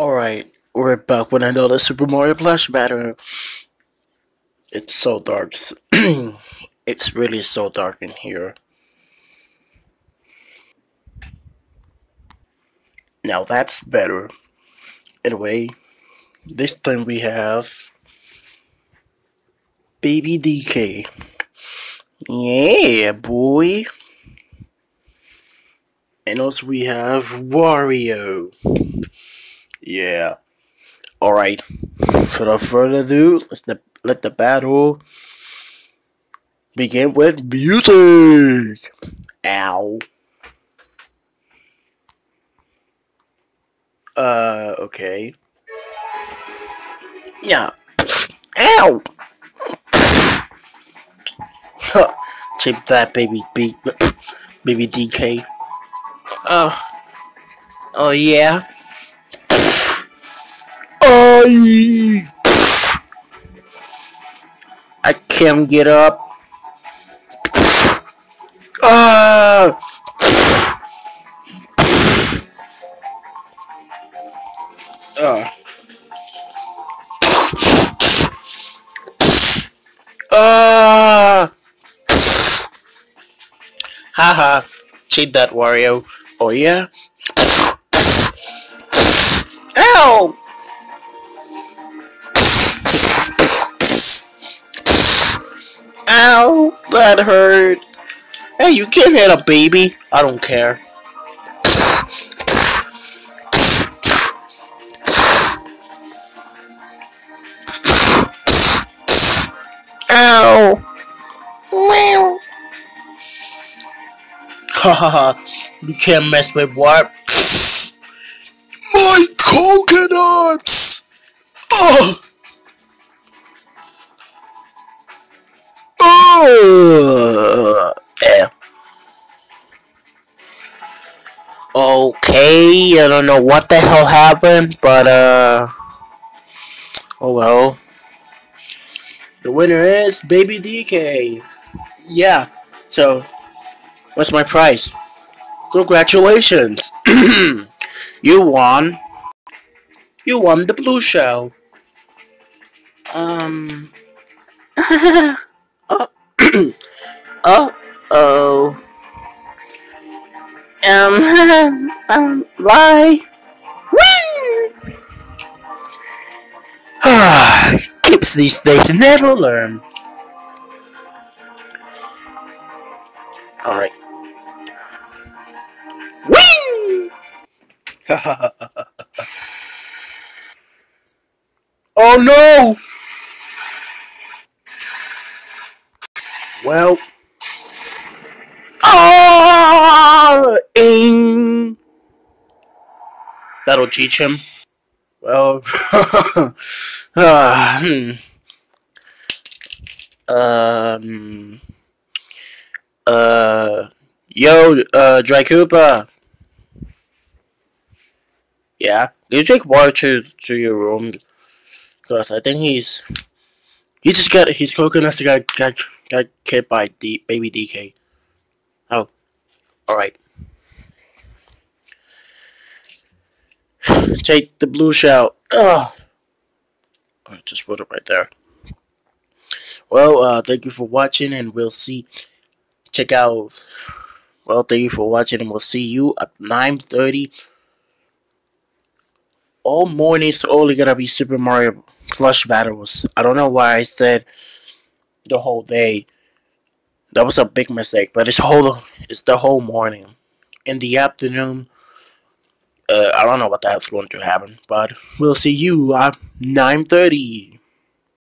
Alright, we're back with another Super Mario Plush battle. It's so dark. it's really so dark in here. Now that's better. Anyway, this time we have Baby DK. Yeah, boy. And also we have Wario. Yeah. Alright. Without further ado, let's the, let the battle begin with music. Ow. Uh, okay. Yeah. Ow! Chip that baby beat, baby DK. Oh. Oh yeah. I can't get up. Ah! Uh. Ah! Haha, cheat that Wario. Oh yeah? Ow! That hurt! Hey, you can't hit a baby! I don't care. Ow! Meow! Haha, you can't mess with what? My coconuts! Okay, I don't know what the hell happened, but uh, oh well. The winner is Baby DK. Yeah. So, what's my prize? Congratulations! you won. You won the blue shell. Um. uh oh. Um. Bye. Whee! Keeps these to never learn. Alright. Whee! oh no! Well. That'll teach him. Well. uh, hmm. Um. Uh. Yo, uh, Dry Koopa. Yeah, you take water to to your room, cause I think he's he just got his coconut to got got got killed by D, baby DK. Oh, all right. Take the blue shell. Ugh. I just put it right there. Well, uh, thank you for watching, and we'll see. Check out. Well, thank you for watching, and we'll see you at 9:30 all mornings only gonna be Super Mario Plush battles. I don't know why I said the whole day. That was a big mistake, but it's whole it's the whole morning. In the afternoon, uh, I don't know what the hell's going to happen, but we'll see you at 9:30.